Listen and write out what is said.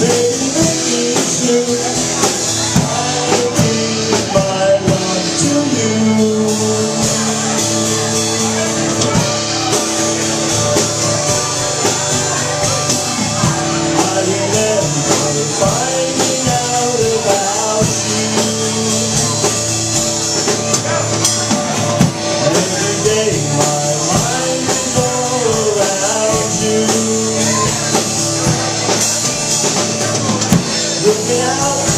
baby, Looking out